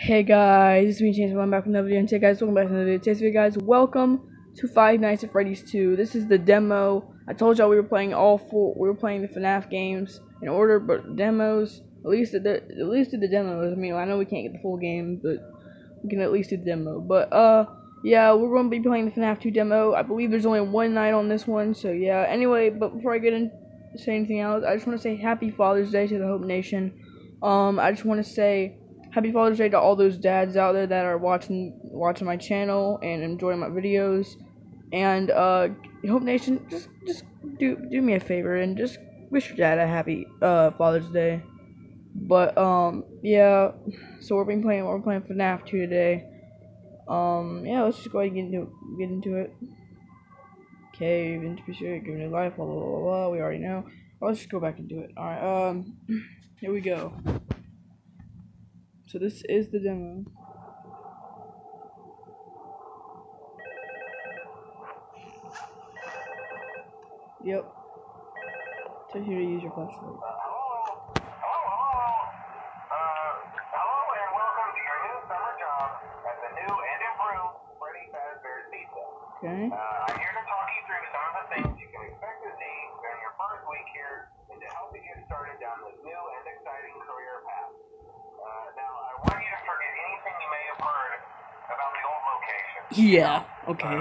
Hey guys, it's me James. I'm back with another video. And today, guys, welcome back to another video. Today's video, guys, welcome to Five Nights at Freddy's 2. This is the demo. I told y'all we were playing all four. We were playing the FNAF games in order, but demos. At least the at least do the demos. I mean, I know we can't get the full game, but we can at least do the demo. But uh, yeah, we're going to be playing the FNAF 2 demo. I believe there's only one night on this one, so yeah. Anyway, but before I get into say anything else, I just want to say Happy Father's Day to the Hope Nation. Um, I just want to say Happy Father's Day to all those dads out there that are watching watching my channel and enjoying my videos. And uh, Hope Nation, just just do do me a favor and just wish your dad a happy uh, Father's Day. But um, yeah, so we're being playing we're playing FNAF 2 today. Um, yeah, let's just go ahead and get into get into it. Okay, introduce giving it life, blah blah blah blah. We already know. let's just go back and do it. All right, um, here we go. So this is the demo. Yep. Tell you to use your flashlight. Okay. Uh, Yeah, okay.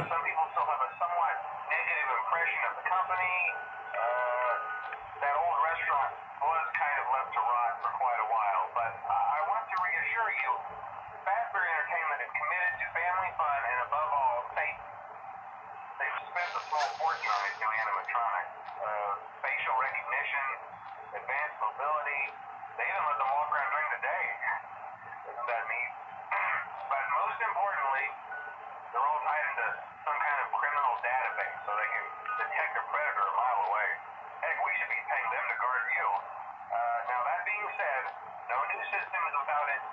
No new system is without its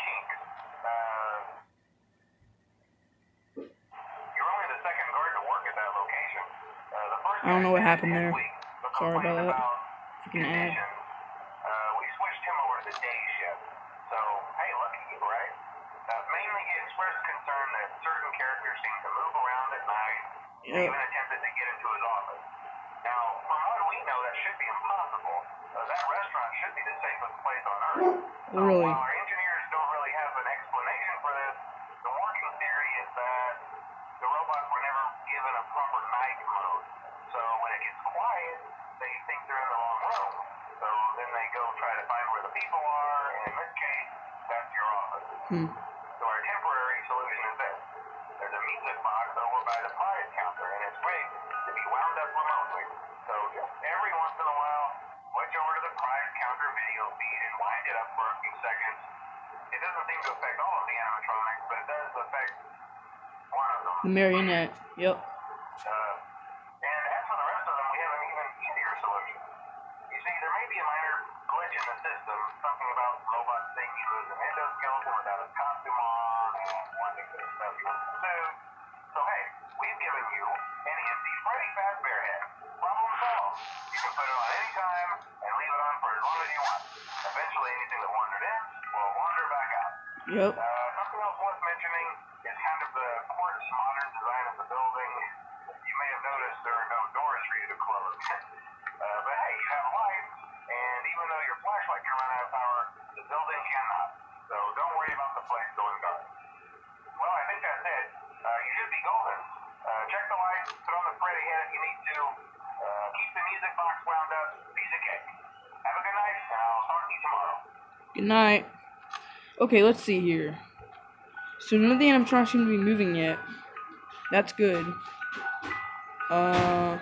kinks. Uh, you're only the second guard to work at that location. Uh, the first I don't know what happened there. Sorry about that. Freaking ad. conditions, Uh, we switched him over to the day shift. So, hey, lucky you, right? Uh, mainly he expressed concern that certain characters seem to move around at night. They Yep. even attempted to get into his office. Now, from what we know, that should be impossible. Uh, that restaurant should be the safest place on earth. So Really? while our engineers don't really have an explanation for this, the working theory is that the robots were never given a proper night mode. So when it gets quiet, they think they're in the wrong room. So then they go try to find where the people are, and in this case, that's your office. Hmm. So our temporary solution is this. There's a music box over by the prize counter, and it's rigged to be wound up remotely. So just every once in a while, switch over to the prize counter video feed and wind it up for a few seconds. It doesn't seem to affect all of the animatronics, but it does affect one of them. The marionette. Yep. Yep. Uh, something else worth mentioning is kind of the quartz modern design of the building. You may have noticed there are no doors for you to close. uh, but hey, you have lights, and even though your flashlight can run out of power, the building cannot. So don't worry about the place going dark. Well, I think that's it. Uh, you should be golden. Uh, check the lights, put on the Freddy head if you need to. Uh, keep the music box wound up. Piece of cake. Have a good night, and I'll talk to you tomorrow. Good night. Okay, let's see here. So none of the animatronics seem to be moving yet. That's good. Uh.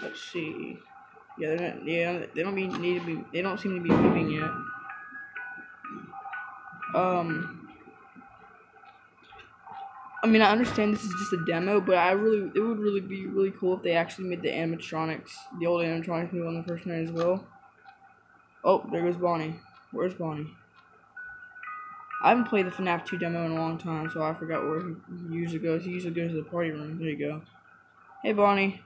Let's see. Yeah, they're not, yeah, they don't be need to be. They don't seem to be moving yet. Um. I mean, I understand this is just a demo, but I really, it would really be really cool if they actually made the animatronics, the old animatronics move on the first night as well. Oh, there goes Bonnie. Where's Bonnie? I haven't played the FNAF 2 demo in a long time, so I forgot where he usually goes. He usually goes to the party room. There you go. Hey, Bonnie.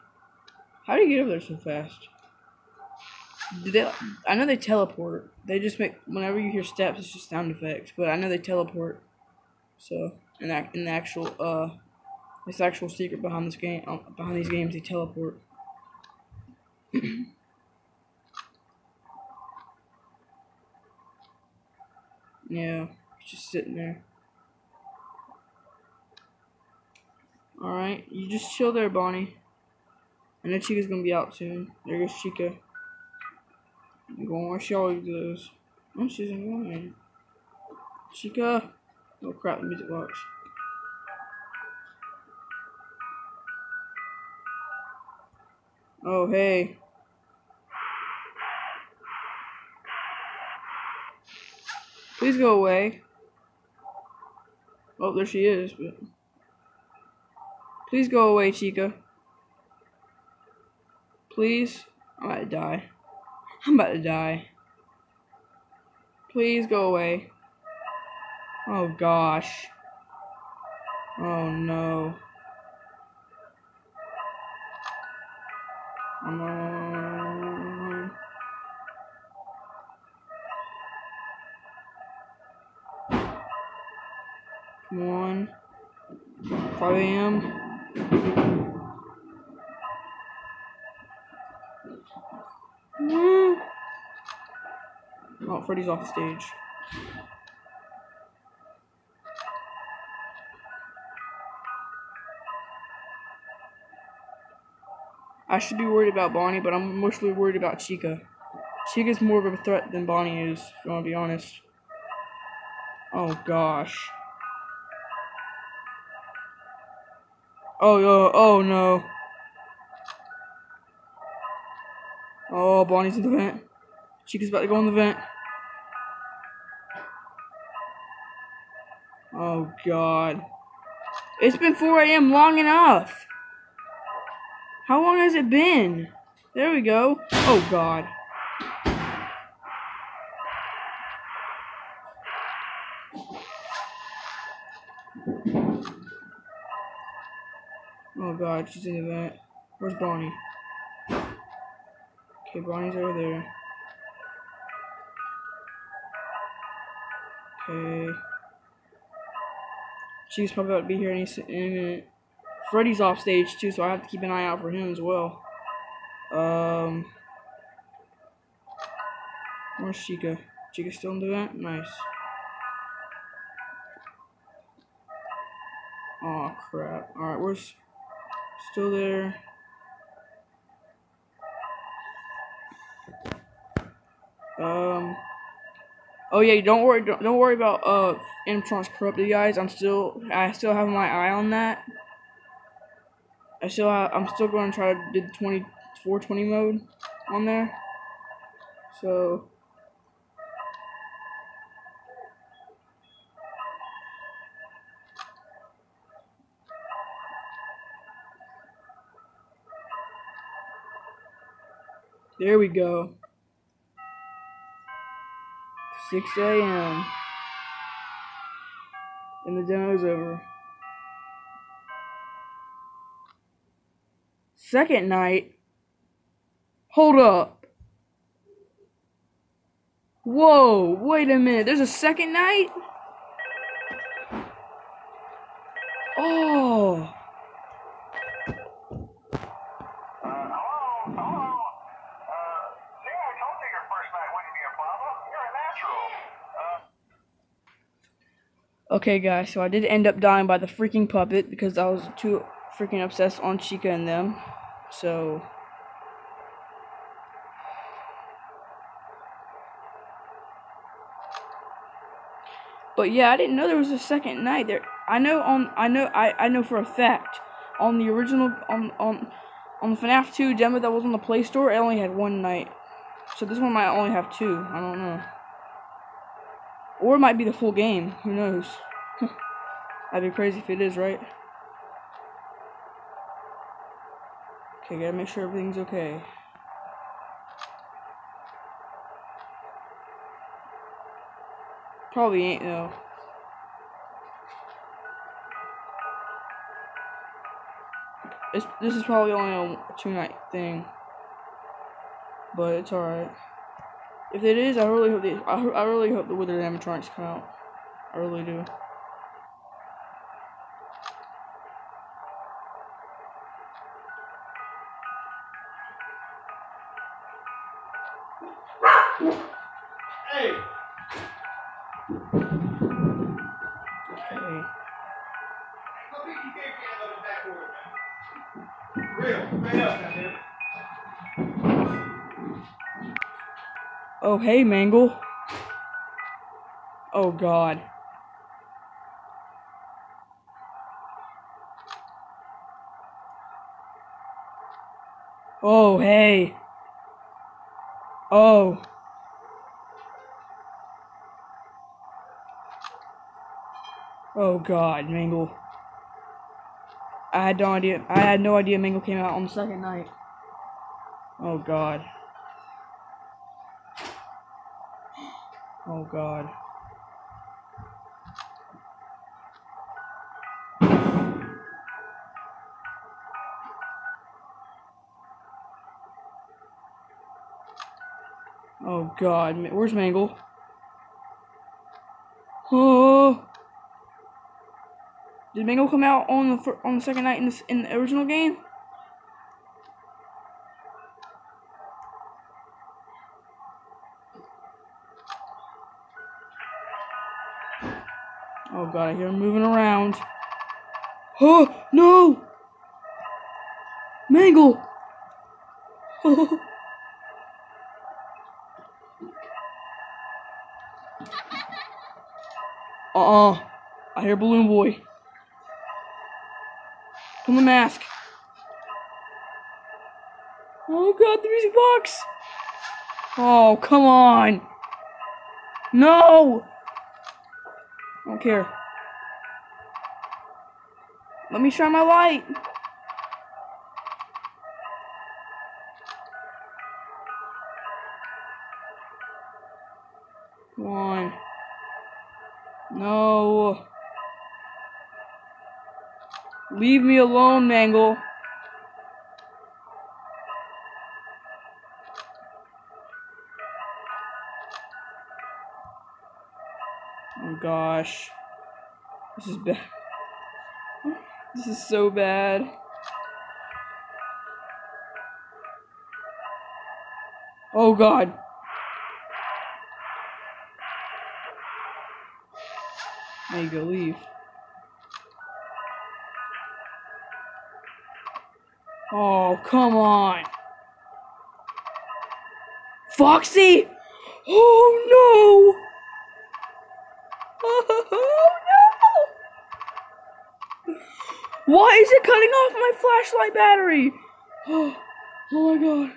How do you get over there so fast? Do they, I know they teleport. They just make whenever you hear steps, it's just sound effects. But I know they teleport. So in in the actual uh, this actual secret behind this game um, behind these games, they teleport. yeah, just sitting there. Alright, you just chill there, Bonnie. I know Chica's gonna be out soon. There goes Chica. I'm going where she always goes. Oh, she's in going. Chica! Oh crap, the music box. Oh, hey. Please go away. Oh, there she is. But... Please go away, Chica. Please. I'm about to die. I'm about to die. Please go away. Oh gosh. Oh no. Oh no. Come on. 5 a.m. Oh, Freddy's off stage. I should be worried about Bonnie, but I'm mostly worried about Chica. Chica's more of a threat than Bonnie is, if you want to be honest. Oh gosh. Oh, oh, oh no. Oh, Bonnie's in the vent. Chica's about to go in the vent. Oh god. It's been 4 a.m. long enough. How long has it been? There we go. Oh god. Oh god, she's in the vent. Where's Bonnie? Okay, Bonnie's over there. Okay. She's probably about to be here any, any minute. Freddy's off stage too, so I have to keep an eye out for him as well. Um, where's Chica? Chica still in the vent? Nice. Oh crap! All right, where's still there? Um. Oh yeah, don't worry. Don't, don't worry about uh Animatronics corrupted guys. I'm still. I still have my eye on that. I still. Have, I'm still going to try to do the 2420 mode on there. So. There we go. 6 a.m. And the demo's over. Second night. Hold up. Whoa, wait a minute. There's a second night? Oh. Okay, guys, so I did end up dying by the freaking puppet because I was too freaking obsessed on Chica and them. So. But yeah, I didn't know there was a second night there. I know on I know I, I know for a fact on the original on on on the FNAF 2 demo that was on the Play Store, it only had one night. So this one might only have two. I don't know. Or it might be the full game. Who knows? That'd be crazy if it is, right? Okay, gotta make sure everything's okay. Probably ain't though. It's, this is probably only a two night thing. but it's alright. If it is, I really hope they, I, I really hope the withered animatronics come out. I really do. Oh, hey, Mangle. Oh, God. Oh, hey. Oh. Oh, God, Mangle. I had no idea. I had no idea Mangle came out on the second night. Oh, God. Oh god. Oh god, where's Mangle? Oh. Did Mangle come out on the on the second night in this in the original game? Oh god, I hear him moving around. Oh no! Mangle! uh uh. I hear Balloon Boy. From the mask. Oh god, the music box! Oh, come on! No! Don't care. Let me shine my light. Come on. No. Leave me alone, Mangle. Gosh. This is bad. This is so bad. Oh god. You go, leave. Oh, come on. Foxy! Oh no! Oh no! Why is it cutting off my flashlight battery? Oh, oh my god.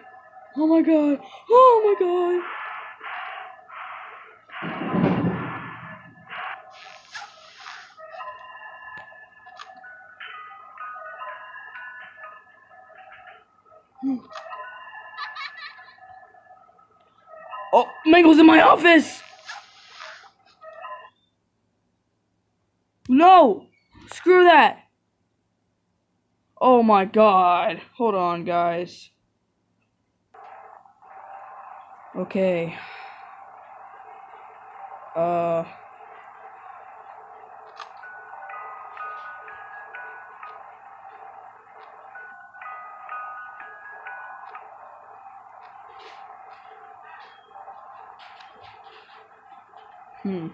Oh my god. Oh my god. Oh, Mangle's in my office! No! Screw that! Oh my god. Hold on, guys. Okay. Uh. Hmm.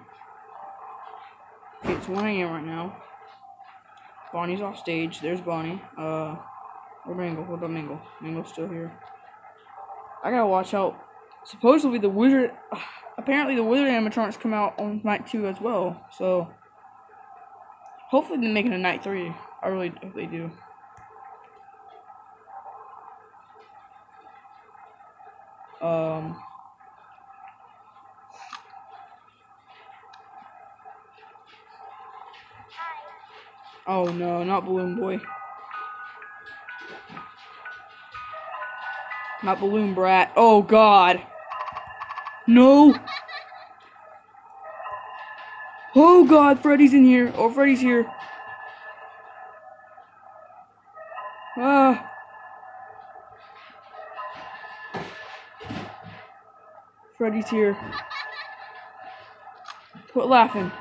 Okay, it's 1 a.m. right now. Bonnie's off stage. There's Bonnie. Uh, where Mangle? What about Mangle? Mangle's still here. I gotta watch out. Supposedly the withered, apparently the withered animatronics come out on night two as well. So hopefully they make it a night three. I really hope they do. Um. Oh no, not Balloon Boy. Not Balloon Brat. Oh god. No. Oh god, Freddy's in here. Oh, Freddy's here. Ah. Freddy's here. Quit laughing.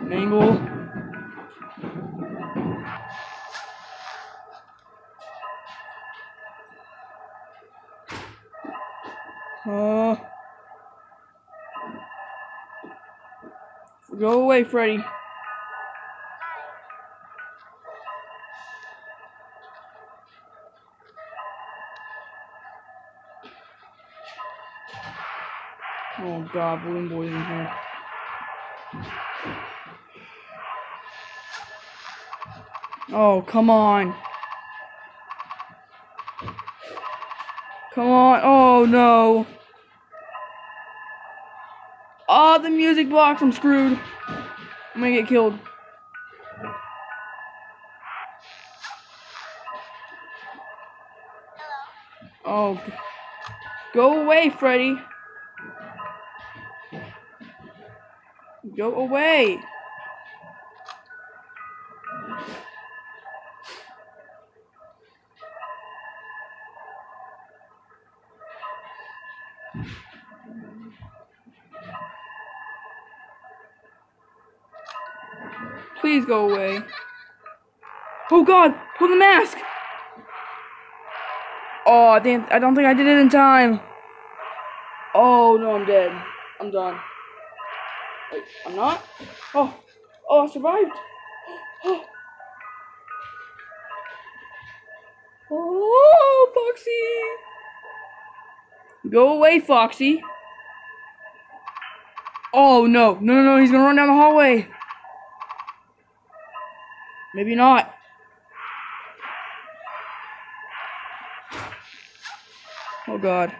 Mangle. Go away, Freddy. Oh god, Balloon Boy's in here. Oh, come on. Come on. Oh no. Oh, the music box. I'm screwed. I'm gonna get killed. Oh. Go away, Freddy. Go away. Go away. Oh god, pull the mask! Oh, I think I don't think I did it in time. Oh no, I'm dead. I'm done. Wait, I'm not? Oh, oh, I survived. Oh, oh Foxy. Go away, Foxy. Oh no, no, no, no, he's gonna run down the hallway. Maybe not. Oh god.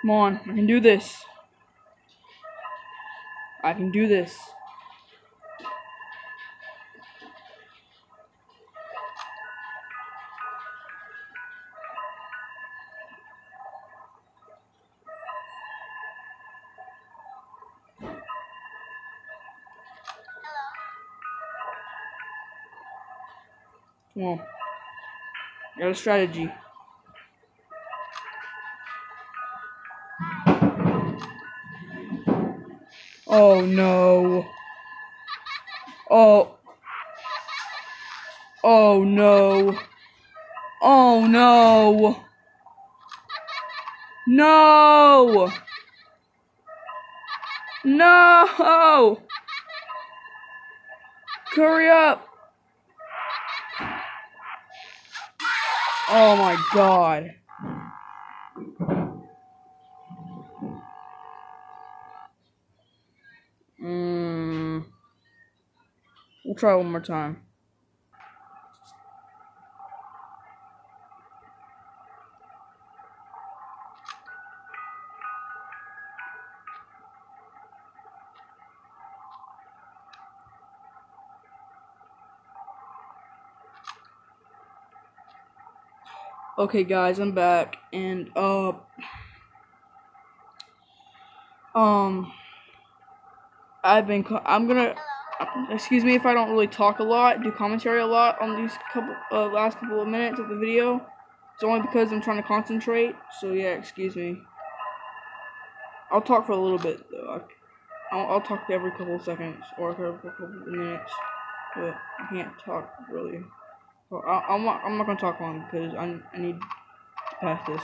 Come on, I can do this. I can do this. A strategy. Oh no. Oh. Oh no. Oh no. No. No. Hurry up. Oh my god. Mm. We'll try one more time. Okay, guys, I'm back, and uh, um, I've been. I'm gonna. Excuse me if I don't really talk a lot, do commentary a lot on these couple uh, last couple of minutes of the video. It's only because I'm trying to concentrate. So yeah, excuse me. I'll talk for a little bit though. I'll, I'll talk every couple of seconds or every couple of minutes, but I can't talk really. Well, I, I'm not. I'm not gonna talk long because I I need to pass this.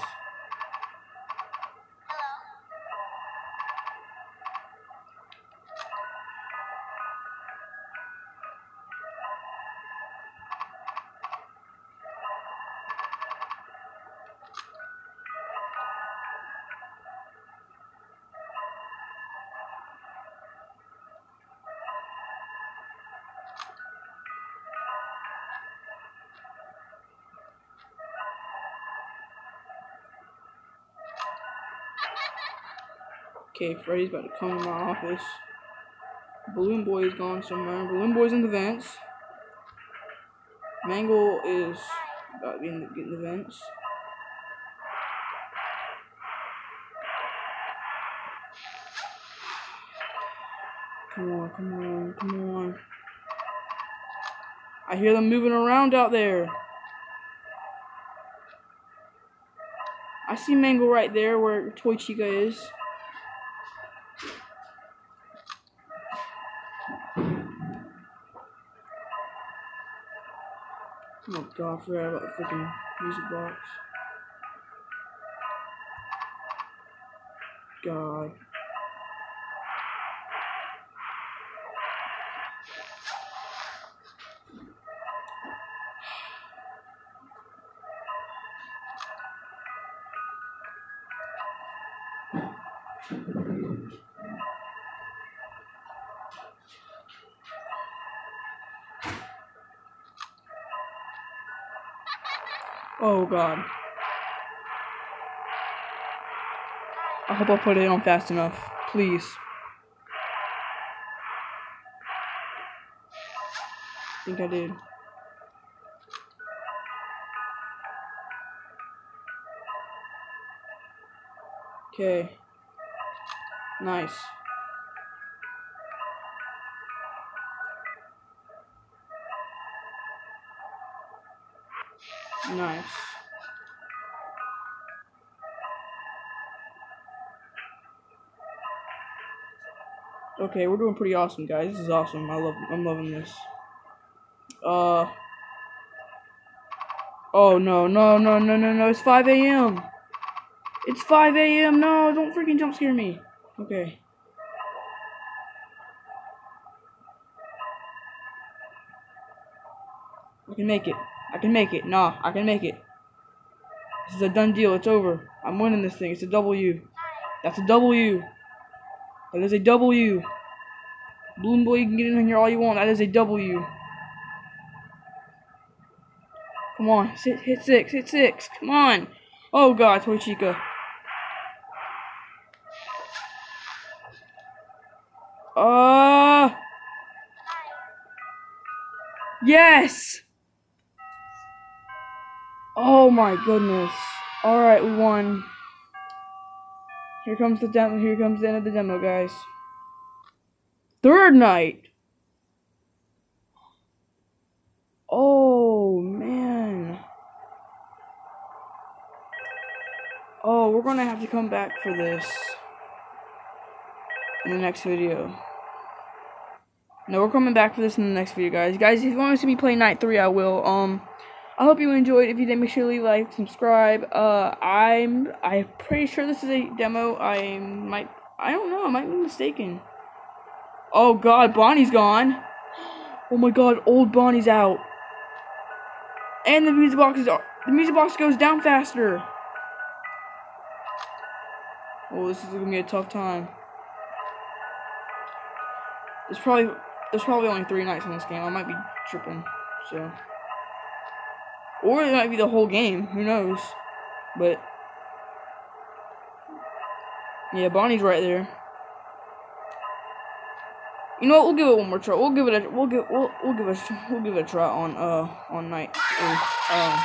Okay, Freddy's about to come to my office. Balloon Boy is gone somewhere. Balloon Boy's in the vents. Mangle is about to be in the, get in the vents. Come on, come on, come on. I hear them moving around out there. I see Mangle right there where Toy Chica is. Oh god, I forgot about the freaking music box. God. Hope I put it on fast enough. Please. I think I did. Okay. Nice. Nice. Okay, we're doing pretty awesome, guys. This is awesome. I love. I'm loving this. Uh. Oh no no no no no no! It's 5 a.m. It's 5 a.m. No, don't freaking jump scare me. Okay. I can make it. I can make it. Nah, I can make it. This is a done deal. It's over. I'm winning this thing. It's a W. That's a W. That is a W. Balloon Boy, you can get in here all you want. That is a W. Come on. Hit, hit six. Hit six. Come on. Oh, God. Toy Chica. Uh. Yes! Oh my goodness. Alright, we won. Here comes the demo. Here comes the end of the demo, guys. Third night. Oh man. Oh, we're gonna have to come back for this in the next video. No, we're coming back for this in the next video, guys. Guys, if you want to see me play Night 3, I will. Um, I hope you enjoyed. If you did, make sure to leave a like, subscribe. Uh, I'm I'm pretty sure this is a demo. I might I don't know. I might be mistaken. Oh God, Bonnie's gone. Oh my God, old Bonnie's out. And the music box is the music box goes down faster. Oh, this is gonna be a tough time. There's probably there's probably only three nights in this game. I might be tripping, so. Or it might be the whole game. Who knows? But yeah, Bonnie's right there. You know what? We'll give it one more try. We'll give it a. We'll give. We'll. We'll give it. We'll give it a try on. Uh. On night. Um.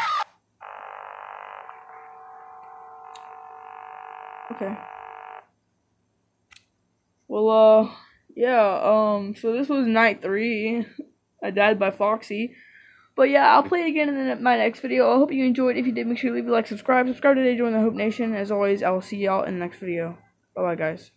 Okay. Well. Uh. Yeah. Um. So this was night three. I died by Foxy. But yeah, I'll play it again in the, my next video. I hope you enjoyed. If you did, make sure to leave a like, subscribe. Subscribe today, join the Hope Nation. As always, I will see y'all in the next video. Bye-bye, guys.